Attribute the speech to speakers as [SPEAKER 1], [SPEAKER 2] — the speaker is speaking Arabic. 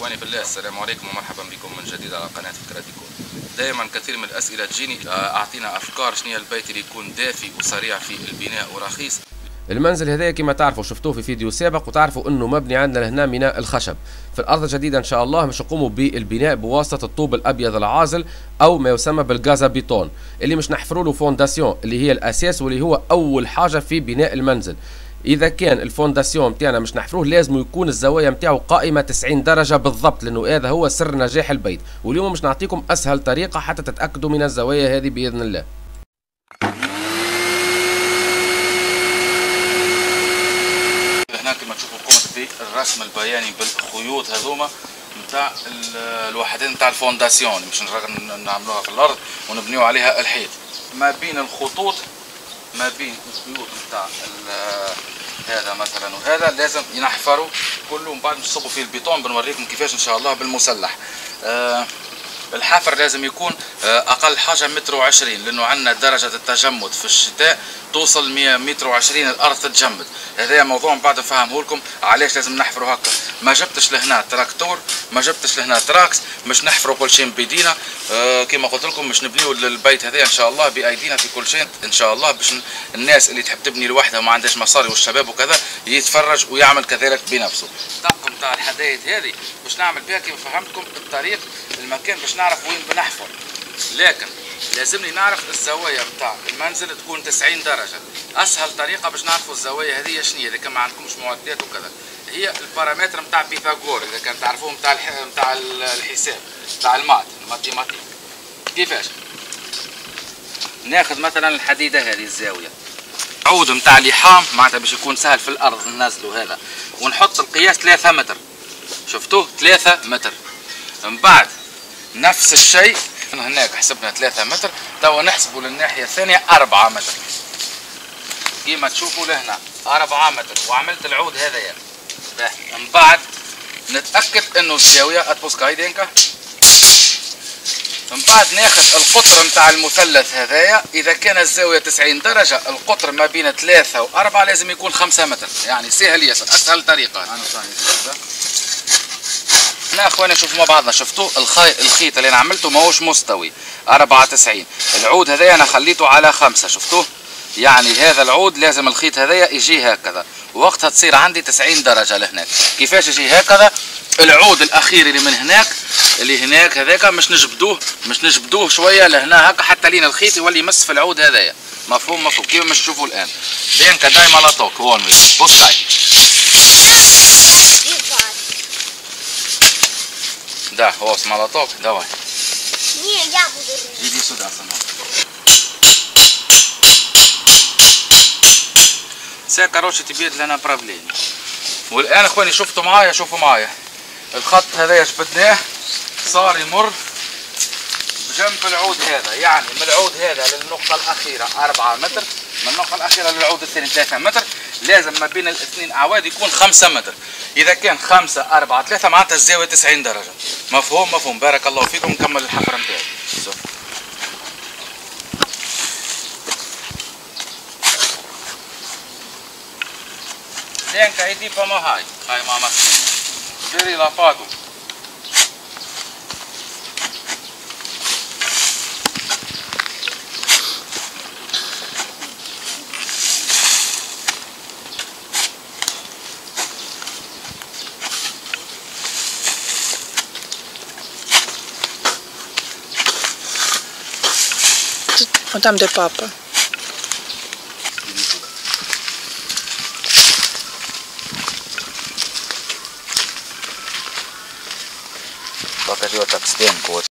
[SPEAKER 1] إخواني في الله السلام عليكم ومرحبا بكم من جديد على قناة فكرتكم دائما كثير من الأسئلة تجيني آه، أعطينا أفكار شنو البيت اللي يكون دافي وسريع في البناء ورخيص.
[SPEAKER 2] المنزل هذا كما تعرفوا شفتوه في فيديو سابق وتعرفوا إنه مبني عندنا هنا من الخشب. في الأرض الجديدة إن شاء الله مش نقوموا بالبناء بواسطة الطوب الأبيض العازل أو ما يسمى بالغازا بيتون اللي مش نحفروا له فونداسيون اللي هي الأساس واللي هو أول حاجة في بناء المنزل. إذا كان ال fondation نتاعنا مش نحفروه لازم يكون الزوايا نتاعو قائمة 90 درجة بالضبط لأنه هذا هو سر نجاح البيت. واليوم مش نعطيكم أسهل طريقة حتى تتأكدوا من الزوايا هذه بإذن الله.
[SPEAKER 1] هنا كما تشوفوا قمت بالرسم البياني بالخيوط هذوما نتاع الوحدات نتاع ال fondation مش نعملوها في الأرض ونبنيو عليها الحيط. ما بين الخطوط ما بين الخيوط نتاع هذا مثلا. وهذا لازم ينحفروا. كله من بعد نصبوا فيه البيطون بنوريكم كيفاش إن شاء الله بالمسلح. آه الحفر لازم يكون آه أقل حاجة متر وعشرين لأنه عندنا درجة التجمد في الشتاء توصل 100 متر وعشرين الأرض تتجمد. هذا موضوع من بعد نفهمه لكم علاش لازم نحفروا هكا. ما جبتش لهنا تراكتور ما جبتش لهنا trax مش نحفروا كل شيء بإيدينا. آه كما قلت لكم مش نبنيو البيت هذا إن شاء الله بأيدينا في كل شيء إن شاء الله باش الناس اللي تحب تبني لوحدها وما عندهاش مصاري والشباب وكذا يتفرج ويعمل كذلك بنفسه. الطاقه نتاع الحدايد هذه باش نعمل بها كما فهمتكم الطريق المكان باش نعرف وين بنحفر. لكن لازمني نعرف الزوايا نتاع المنزل تكون 90 درجة. أسهل طريقة باش نعرفوا الزوايا هذه شنو إذا كان ما عندكمش معدات وكذا. هي البارامتر نتاع بيثاغور إذا كان تعرفوه نتاع نتاع الحساب نتاع ال maths ال mathématiques كيفاش؟ ناخذ مثلا الحديدة هذه الزاوية. عود نتاع لحام معناتها باش يكون سهل في الأرض ننزلوا هذا. ونحط القياس 3 متر. شفتوه؟ 3 متر. من بعد نفس الشيء هناك حسبنا 3 متر توا نحسبوا للناحية الثانية 4 متر. كيما تشوفوا لهنا 4 متر. وعملت العود هذايا من بعد. نتأكد إنه الزاوية اتبوس كايدينكا من بعد ناخذ القطر نتاع المثلث هذايا. إذا كان الزاوية 90 درجة القطر ما بين 3 و4 لازم يكون 5 متر. يعني سهل ياسر أسهل طريقة. هنا أخواني شوفوا مع بعضنا شفتوا؟ الخي... الخيط اللي أنا عملته ماهوش مستوي. 94 العود هذايا أنا خليته على خمسة شفتوه يعني هذا العود لازم الخيط هذايا يجي هكذا وقتها تصير عندي 90 درجه لهناك كيفاش يجي هكذا العود الاخير اللي من هناك اللي هناك هذاك مش نجبدوه مش نجبدوه شويه لهنا هكا حتى لين الخيط يولي يمس في العود هذايا مفهوم مفهوم كيف مش تشوفوا الان بين كداي مالاتوك هون بص هاي Да, ось молоток, давай.
[SPEAKER 3] Не, я буду рубить.
[SPEAKER 1] Иди сюда, сынок. كروشه بيد لنا برابلين. والآن أخواني شفتوا معايا؟ شوفوا معايا. الخط هذا شبدناه صار يمر جنب العود هذا يعني من العود هذا للنقطة الأخيرة 4 متر. من النقطة الأخيرة للعود الثاني 3 متر. لازم ما بين الاثنين أعواد يكون 5 متر. إذا كان 5 4 3 معناتها الزاوية 90 درجة. مفهوم؟ مفهوم. بارك الله فيكم. نكمل الحفرة نتاعي Ленка, иди помогай. Хай мама снимет. Бери лопату.
[SPEAKER 4] Вот там, где папа.
[SPEAKER 1] попрет а об стенку. Вот.